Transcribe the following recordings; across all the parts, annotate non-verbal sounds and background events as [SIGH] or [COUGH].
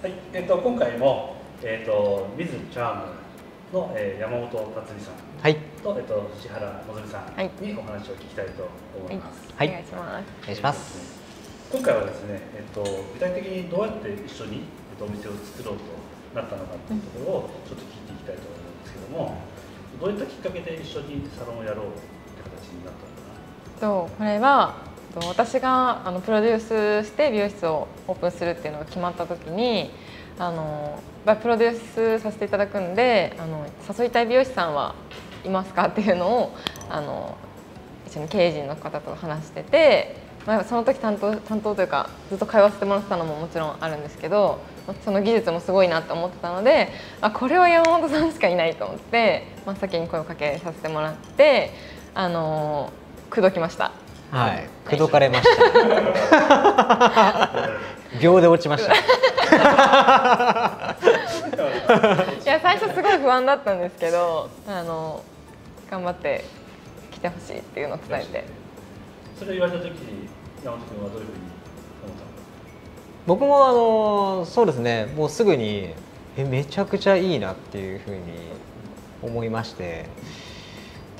はい、えっと今回もえっとミズチャームの、えー、山本達美さんはいとえっと藤原のぞみさんはいにお話を聞きたいと思います。はいお願いします。お願いします今回はですね、えっと具体的にどうやって一緒に、えっと、お店を作ろうとなったのかというところをちょっと聞いていきたいと思うんですけども、どういったきっかけで一緒にサロンをやろうって形になったのかな。とこれはと私があのプロデュースして美容室をオープンするっていうのが決まった時にあのまあプロデュースさせていただくんであの誘いたい美容師さんはいますかっていうのをあの一緒に経営陣の方と話してて、まあ、その時担当担当というかずっと通わせてもらってたのももちろんあるんですけどその技術もすごいなと思ってたのであこれは山本さんしかいないと思って真っ先に声をかけさせてもらってあの口説きました。はい。口説かれました。[LAUGHS] 秒で落ちました。いや最初すごい不安だったんですけどあの頑張って来てほしいっていうのを伝えて。それを言われた時に山本君はどういうふうに思ったの？か。僕もあのそうですね。もうすぐにえめちゃくちゃいいなっていうふうに思いまして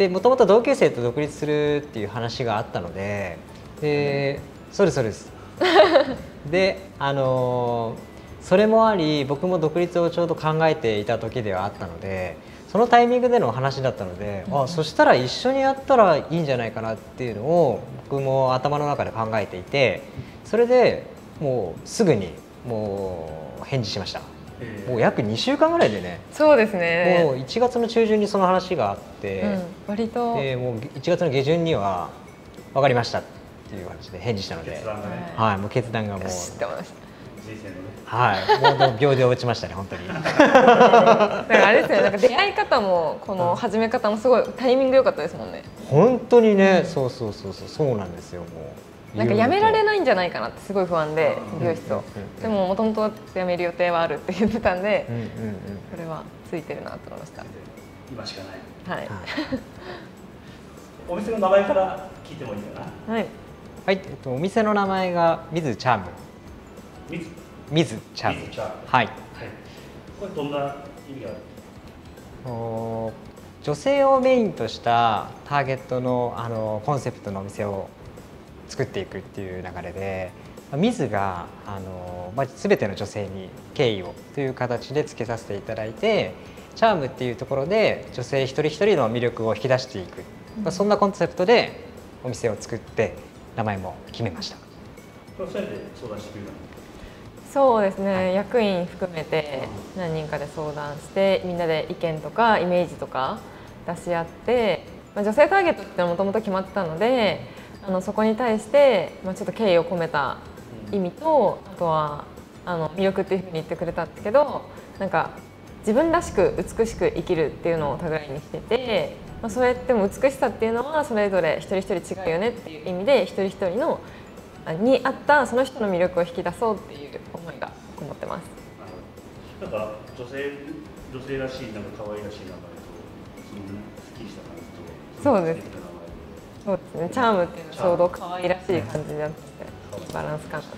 でもともと同級生と独立するっていう話があったのででそうですそうです。で [LAUGHS] あのそれもあり僕も独立をちょうど考えていた時ではあったのでそのタイミングでの話だったので、あそしたら一緒にやったらいいんじゃないかなっていうのを僕も頭の中で考えていてそれでもうすぐにもう返事しました。えーもう約2週間ぐらいでねそうですもうね、1月の中旬にその話があって、うん、割と、でもう1月の下旬には分かりましたっていう感じで返事したので決、断がね、はい、もう決断がもう、ってまし人生のね。はい、もう秒で落ちましたね、本当に。[LAUGHS] ただからあれですねなんか出会い方もこの始め方もすごいタイミング良かったですもんね本当にね、そうそうそうそう、そうなんですよ、もう。なんかやめられい。ないんじゃないかなってすごい不安で美容室をでももともと辞める予定はあるって言ってたんで。これはついてるなと思いました今しかない。はいはい [LAUGHS] お店の名前から聞いてもいいかな。はいはい、えっと、お店の名前がミズチャーム。ミズ？ミズチャームミズチャーム。はい。はい。これどんな意味がある？お女性をメインとしたターゲットのあのコンセプトのお店を作っていくっていう流れでまあミズがあの、まあ、全ての女性に敬意をという形でつけさせていただいてチャームっていうところで女性一人一人の魅力を引き出していく、まあ、そんなコンセプトでお店を作って名前も決めました。そうですね。役員含めて何人かで相談してみんなで意見とかイメージとか出し合って、まあ、女性ターゲットってもともと決まってたのであのそこに対して、まあ、ちょっと敬意を込めた意味とあとはあの魅力っていうふうに言ってくれたんですけどなんか自分らしく美しく生きるっていうのをタグラインにしてて、まあ、それっても美しさっていうのはそれぞれ一人一人違うよねっていう意味で一人一人のあに合ったその人の魅力を引き出そうっていう思いがこもってます。なんか女性女性らしいなんか可愛らしい名前とそのスッキリした感じとそうですそうですね。チャームっていうのはちょうど可愛らしい感じになってて、いいバランス感覚。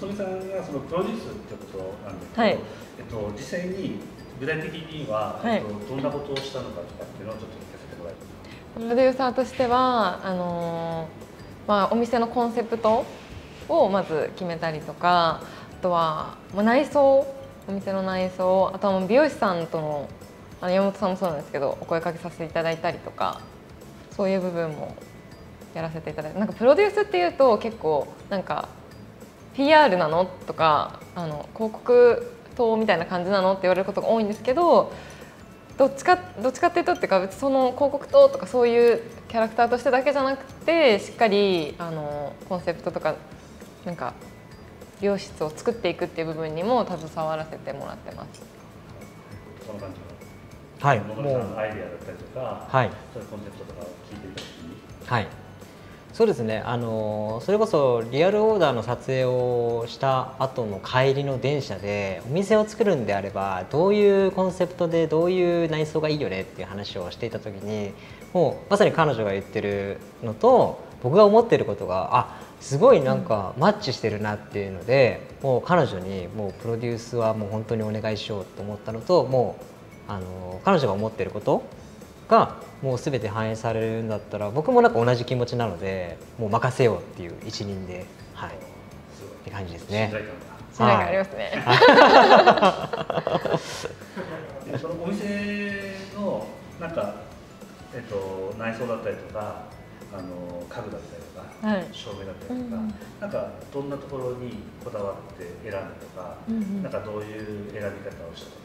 そみさんがそのプロデュースってことなんですけど、はいえっと実際に具体的には、はいえっとどんなことをしたのかとかっていうのをちょっと聞かせてもらえますか？プロデューサーとしてはあのーまあお店のコンセプトをまず決めたりとか、あとはまあ内装、お店の内装、あとは美容師さんとのあの山本さんもそうなんですけど、お声かけさせていただいたりとか、そういう部分もやらせていただいて、なんかプロデュースっていうと結構なんか PR なの？とかあの広告塔みたいな感じなの？って言われることが多いんですけどどっちかどっちかっていうとっていうか別その広告塔とかそういうキャラクターとしてだけじゃなくてしっかりあのコンセプトとかなんか美容室を作っていくっていう部分にも携わらせてもらってます。その感じ。はい、の。もう、アイデアだったりとか、はい、そういうコンセプトとかを聞いてみたときに、はい。そうですね。あのそれこそリアルオーダーの撮影をした後の帰りの電車でお店を作るんであればどういうコンセプトでどういう内装がいいよねっていう話をしていた時にもうまさに彼女が言ってるのと僕が思ってることがあすごいなんかマッチしてるなっていうのでもう彼女にもうプロデュースはもう本当にお願いしようと思ったのともうあの彼女が思ってることがもう全て反映されるんだったら僕もなんか同じ気持ちなのでもう任せようっていう一任ではい。すごいって感じです信ね。頼感が。信頼感ありますね。でそのお店のなんか、えっと、内装だったりとかあの家具だったりとか、はい。照明だったりとか、うん。なんかどんなところにこだわって選んだとか、うんうん。なんかどういう選び方をしたとか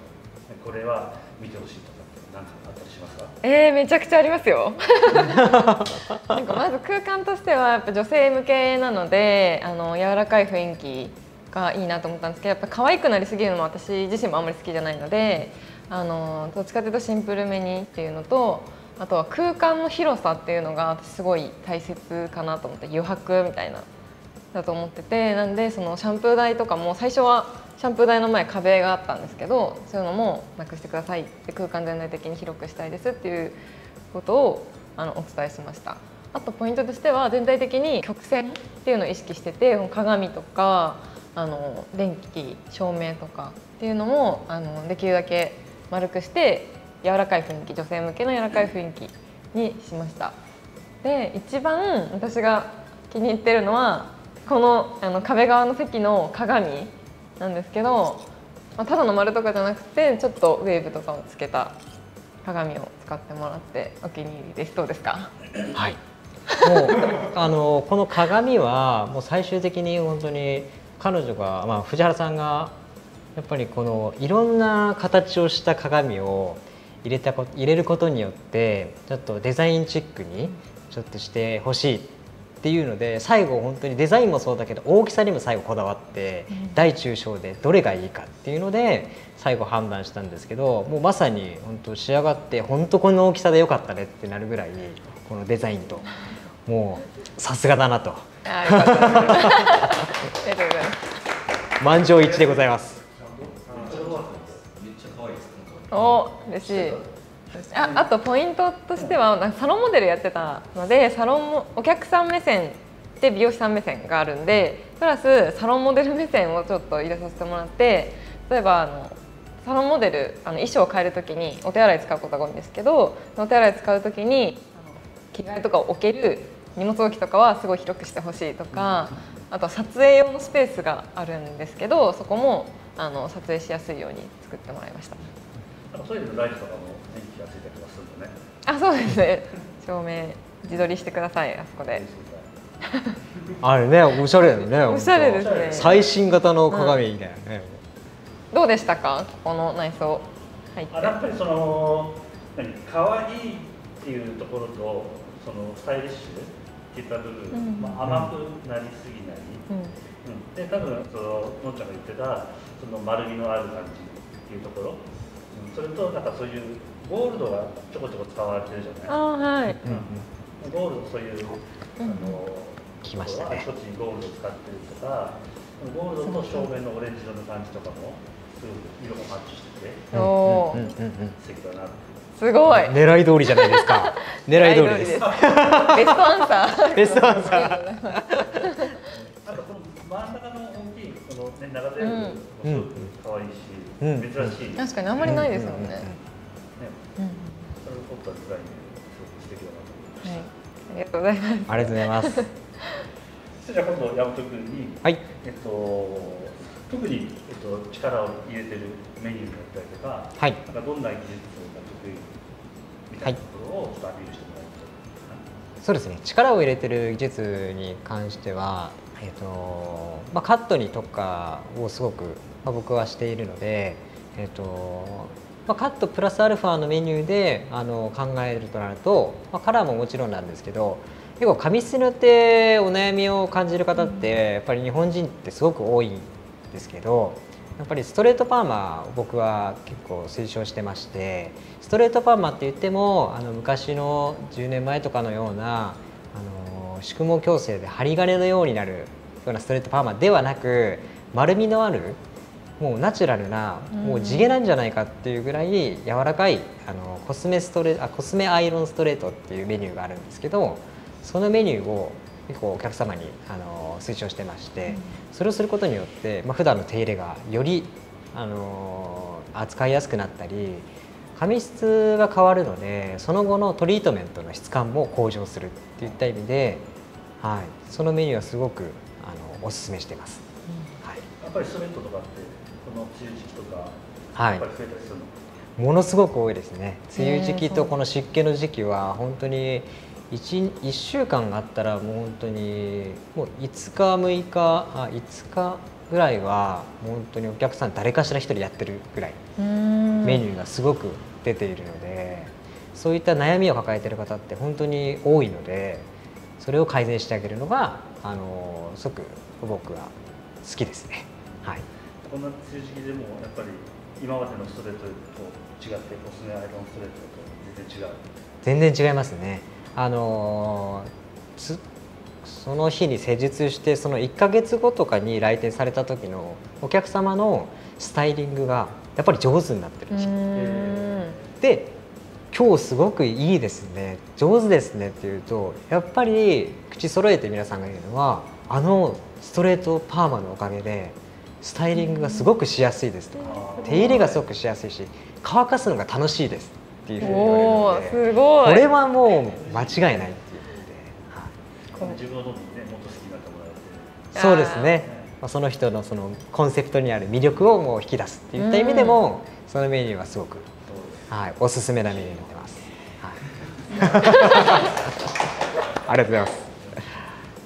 これは見てほしいとかって何かあったりしますか？えー、めちゃくちゃありますよ。[LAUGHS] なんかまず空間としてはやっぱ女性向けなのであの柔らかい雰囲気がいいなと思ったんですけどやっぱ可愛くなりすぎるのも私自身もあんまり好きじゃないのであのどっちかというとシンプルめにっていうのとあとは空間の広さっていうのが私すごい大切かなと思って余白みたいなだと思っててなんでそのシャンプー台とかも最初はシャンプー台の前壁があったんですけどそういうのもなくしてくださいって空間全体的に広くしたいですっていうことをあのお伝えしました。あとポイントとしては全体的に曲線っていうのを意識してて鏡とかあの電気照明とかっていうのもあのできるだけ丸くして柔らかい雰囲気女性向けの柔らかい雰囲気にしました。で一番私が気に入ってるのはこのあの壁側の席の鏡なんですけど、まあ、ただの丸とかじゃなくてちょっとウェーブとかをつけた鏡を使ってもらってお気に入りです。どうですか？はい。[LAUGHS] もうあのこの鏡はもう最終的に本当に彼女がまあ藤原さんがやっぱりこのいろんな形をした鏡を入れたこ入れることによってちょっとデザインチックにちょっとしてほしいっていうので最後本当にデザインもそうだけど大きさにも最後こだわって、大中小でどれがいいかっていうので最後判断したんですけどもうまさに本当仕上がって本当この大きさでよかったねってなるぐらいこのデザインともうさすがだなと。[LAUGHS] ございます。満場一致でございます。お嬉しいああとポイントとしてはなんかサロンモデルやってたのでサロンもお客さん目線で美容師さん目線があるんでプラスサロンモデル目線をちょっと入れさせてもらって例えばあのサロンモデルあの衣装を変える時にお手洗い使うことが多いんですけどお手洗い使う時にあの着替えとかを置ける荷物置きとかはすごい広くしてほしいとかあとは撮影用のスペースがあるんですけどそこもあの撮影しやすいように作ってもらいました。なんかトイレのライトとかも電気がついたりとかするのね。あそうですね。照明自撮りしてくださいあそこで。あれねおしゃれだよね。[LAUGHS] おしゃれですね。最新型の鏡だよね。どうでしたか？ここの内装。入ってあやっぱりその何？可愛いっていうところとそのスタイリッシュっていった部分、うん。まあ、甘くなりすぎない、うん。うん、で多分そののんちゃんが言ってたその丸みのある感じっていうところ、うん、それとなんかそういうゴールドがちょこちょこ使われてるじゃあない？ーはい。うんゴールドそういう、あの聞きましたね。あちこちにゴールド使ってるとかゴールドと正面のオレンジ色の感じとかもすごく色がマッチしててうんうんうんうん。素敵だなすごい。狙い通りじゃないですか。[LAUGHS] 狙い通りです。ベストアンサー。ベストアンサー。なんかこの真ん中の大きいこのね長ゼリフもすごく可愛いし、うん珍しい、ね、確かにあんまりないですもんね、うんうんそれを取ったデザインですごく素敵だなと思いました。はいありがとうございますありがとうございます。じゃあ今度山本君に、はい。えっと特にえっと力を入れてるメニューだったりとか、はい。なんかどんな技術が得意みたいなところをちょっとアピールしてもらえると。そうですね力を入れてる技術に関しては、えーとまあ、カットに特化をすごく、まあ、僕はしているので、えーとまあ、カットプラスアルファのメニューであの考えるとなると、まあ、カラーももちろんなんですけど結構髪質によってお悩みを感じる方ってやっぱり日本人ってすごく多いんですけどやっぱりストレートパーマを僕は結構推奨してましてストレートパーマって言ってもあの昔の10年前とかのようなあの宿毛矯正で針金のようになるようなストレートパーマではなく丸みのあるもうナチュラルなもう地毛なんじゃないかっていうぐらい柔らかいあのコスメストレあコスメアイロンストレートっていうメニューがあるんですけどそのメニューを結構お客様にあの推奨してまして、それをすることによって、まあ普段の手入れがよりあの扱いやすくなったり髪質が変わるのでその後のトリートメントの質感も向上するっていった意味で、はい、そのメニューはすごくあのおすすめしています。はい。やっぱりストレートとかってこの梅雨時期とかはい。やっぱり増えたりするの、ものすごく多いですね。梅雨時期とこの湿気の時期は本当に 1, 1週間あったらもう本当にもう5日6日あ5日ぐらいは本当にお客さん誰かしら一人やってるぐらいメメニューがすごく出ているので、そういった悩みを抱えている方って本当に多いのでそれを改善してあげるのがあのすごく僕は好きですね。はいこんな梅雨時期でもやっぱり今までのストレートと違ってコスメアイロンストレートと全然違う全然違いますね。あのその日に施術してその1ヶ月後とかに来店された時のお客様のスタイリングがやっぱり上手になってるんですよ。で今日すごくいいですね。上手ですねっていうとやっぱり口揃えて皆さんが言うのはあのストレートパーマのおかげでスタイリングがすごくしやすいですとか手入れがすごくしやすいし乾かすのが楽しいですっていうふうに言われるのですごい。これはもう間違いないっていうので、はい。自分のどんどんねもっと好きになってもらえてそうですね。その人のそのコンセプトにある魅力をもう引き出すっていった意味でもそのメニューはすごく、はい、おすすめなメニューになってます、はい、ありがとうございます。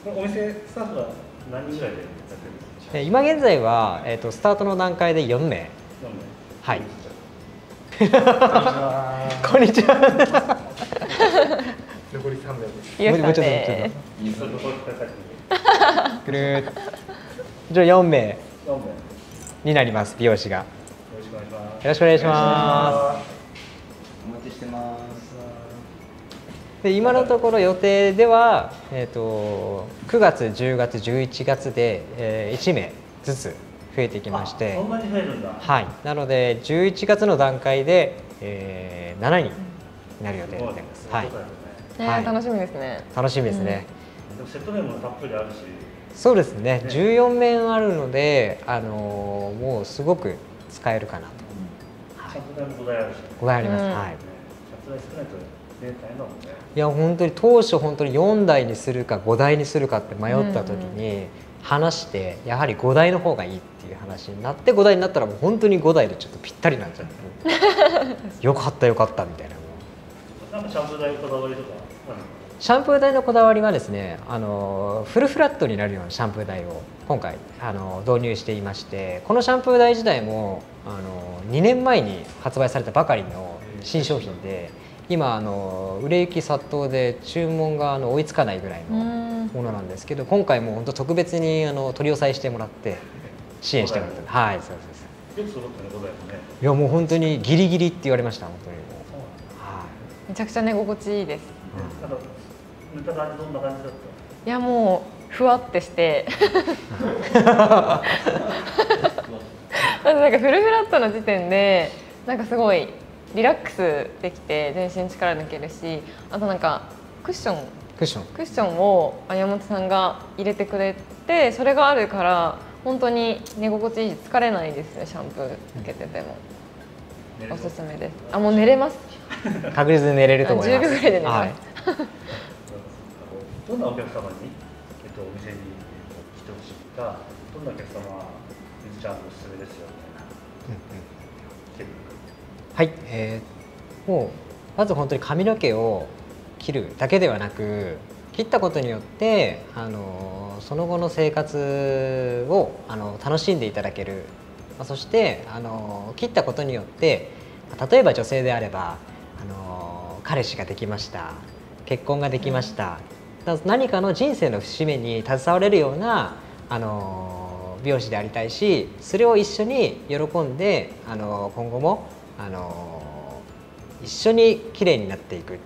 お店スタッフは何人ぐらいでやってるんですか？え今現在は、えー、とスタートの段階で4名。四名。はい。こんにちは。こんにちは。残り3名です。るじゃあ4名四名よになります美容師がろしくお願いしますよろしくお願いしまお待ちしてます。すで今のところ予定では、えー、と9月10月11月で、え1名ずつ増えてきまして。あそんなに増えるんだ。はい、なので11月の段階で、えー7人になる予定でございます。はい、ね。はい。楽しみですね。楽しみですね。でもセット面もたっぷりあるし。そうですね。ね。14面あるので、あのーもうすごく使えるかなと。シャンプー台も5台あるし、ね、ございます。うん。はい。シャンプー台少ないと大変だもんねいや本当に当初本当に4台にするか5台にするかって迷った時に話してやはり5台の方がいいっていう話になって5台になったらもう本当に5台でちょっとぴったりになっちゃって [LAUGHS] よかったよかったみたいな。もうなんかシャンプー台こだわりとか？シャンプー台のこだわりはですねあのフルフラットになるようなシャンプー台を今回あの導入していましてこのシャンプー台自体もあの2年前に発売されたばかりの新商品で今あの売れ行き殺到で注文があの追いつかないぐらいうのん。ものなんですけど今回もう本当特別にあの取り押さえしてもらって支援してもらってはいそうですよく揃ってね5台もね。いやもう本当にギリギリって言われました本当にはい。めちゃくちゃ寝心地いいです。なん。感じどんな感じだった？いやもうふわってして。[LAUGHS] [LAUGHS] まずなんかフルフラットの時点でなんかすごいリラックスできて全身力抜けるしあとなんかクッション。クッション。クッションを山本さんが入れてくれてそれがあるから本当に寝心地いいし疲れないですねシャンプーつけてても。うおすすめです。あもう寝れます。確実に寝れると思います。10秒ぐらいで寝ます。はい。どんなお客様に、えっと、お店にえっと来てほしいかどんなお客様は水ちゃんおすすめですよみたいなテクニックはい、えーもうまず本当に髪の毛を切るだけではなく切ったことによってあのその後の生活をあの楽しんでいただける、まあそしてあの切ったことによって例えば女性であればあの彼氏ができました。結婚ができました、だ何かの人生の節目に携われるようなあの美容師でありたいしそれを一緒に喜んであの今後もあの一緒に綺麗になっていくっ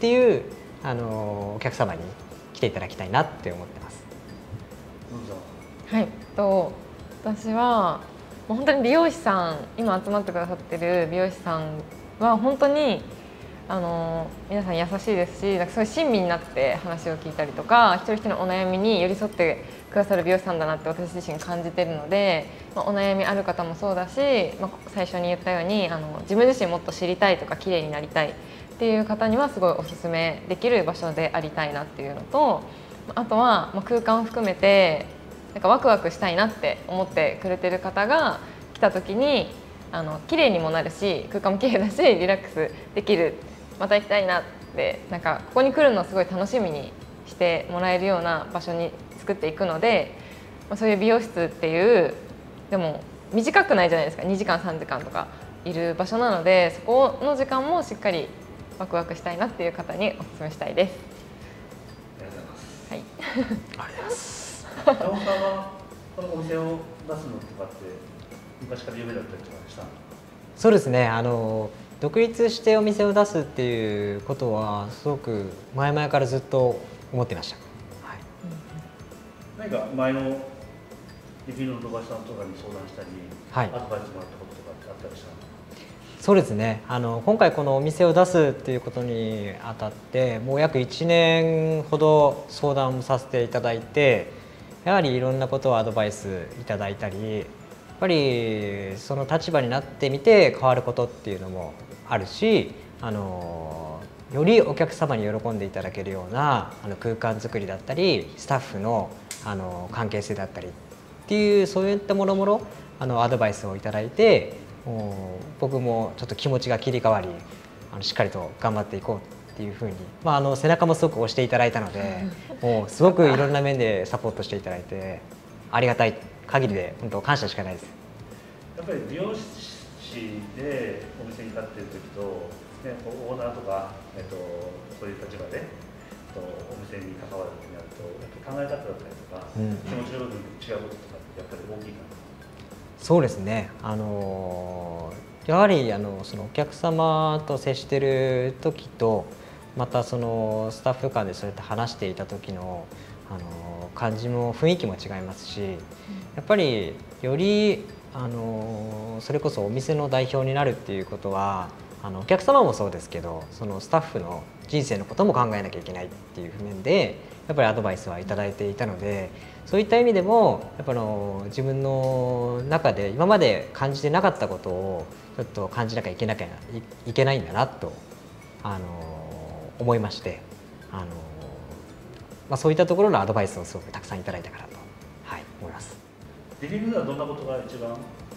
ていうあのお客様に来ていただきたいなって思ってます。はいと私はもう本当に美容師さん今集まってくださってる美容師さんは本当にあの皆さん優しいですしなんかそういう親身になって話を聞いたりとか一人一人のお悩みに寄り添ってくださる美容師さんだなって私自身感じてるので、まあ、お悩みある方もそうだし、まあ、最初に言ったようにあの自分自身もっと知りたいとか綺麗になりたいっていう方にはすごいおすすめできる場所でありたいなっていうのとあとは、空間を含めてなんかワクワクしたいなって思ってくれてる方が来た時にあの綺麗にもなるし空間も綺麗だしリラックスできる。また行きたいなってなんかここに来るのをすごい楽しみにしてもらえるような場所に作っていくので、まあ、そういう美容室っていうでも短くないじゃないですか2時間3時間とかいる場所なのでそこの時間もしっかりワクワクしたいなっていう方にお勧めしたいです。ありがとうございます。はい。ありがとうございます。はこのお店を出すのとかって昔から夢だったりとかしたそうですね。あの独立してお店を出すっていうことはすごく前々からずっと思ってました。はい。何か前のリビの土橋さんとかに相談したり、はい、アドバイスもらったこととかってあったりしたそうですねあの今回このお店を出すっていうことにあたってもう約1年ほど相談させていただいてやはりいろんなことをアドバイスいただいたりやっぱりその立場になってみて変わることっていうのもあるしあのよりお客様に喜んでいただけるようなあの空間づくりだったりスタッフのあの関係性だったりっていうそういったもろもろあのアドバイスをいただいて僕もちょっと気持ちが切り替わりあのしっかりと頑張っていこうっていうふうに、まあ、あの背中もすごく押していただいたのでもうすごくいろんな面でサポートしていただいてありがたい限りで本当感謝しかないです。やっぱり美容師でお店に立っている時と、ね、オーナーとか、えっと、そういう立場で、えっと、お店に関わる考え方だったりとか、うん、気持ちの部分違うこととかやっぱり大きいかな。そうですね。あのやはりあのそのお客様と接してる時とまたそのスタッフ間でそうやって話していた時のあの感じも雰囲気も違いますしやっぱりよりあのそれこそお店の代表になるっていうことはあのお客様もそうですけどそのスタッフの人生のことも考えなきゃいけないっていう面でやっぱりアドバイスは頂いていたのでそういった意味でもやっぱの自分の中で今まで感じてなかったことをちょっと感じなきゃいけなきゃいけないんだなとあの思いましてあの、まあ、そういったところのアドバイスをすごくたくさんいただいたかなと、はい、思います。ディフィングではどんなことが一番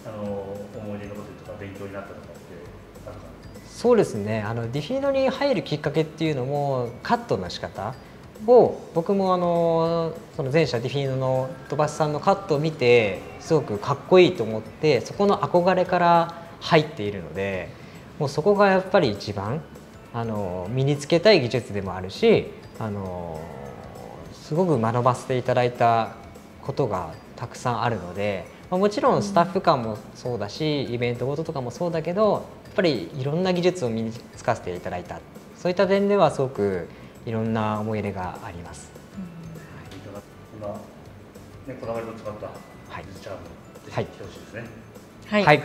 あの思い出のこととか勉強になったとかってあるかそうですねあのディフィードに入るきっかけっていうのもカットの仕方を僕もあのその前者ディフィーノの飛ばしさんのカットを見てすごくかっこいいと思ってそこの憧れから入っているのでもうそこがやっぱり一番あの身につけたい技術でもあるしあのすごく学ばせていただいたことがたくさんあるので、まあ、もちろんスタッフ間もそうだしイベントごととかもそうだけどやっぱりいろんな技術を身につかせていただいた。そういった点ではすごくいろんな思い入れがあります。今ねこだわりの使ったはいチャームぜひ来てほしいですね。はい。はい、ぜ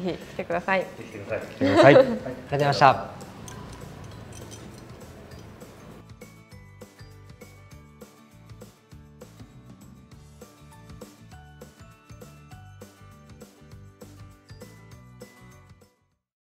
ひ来てください。ぜひ来てください。来てください。ありがとうございました。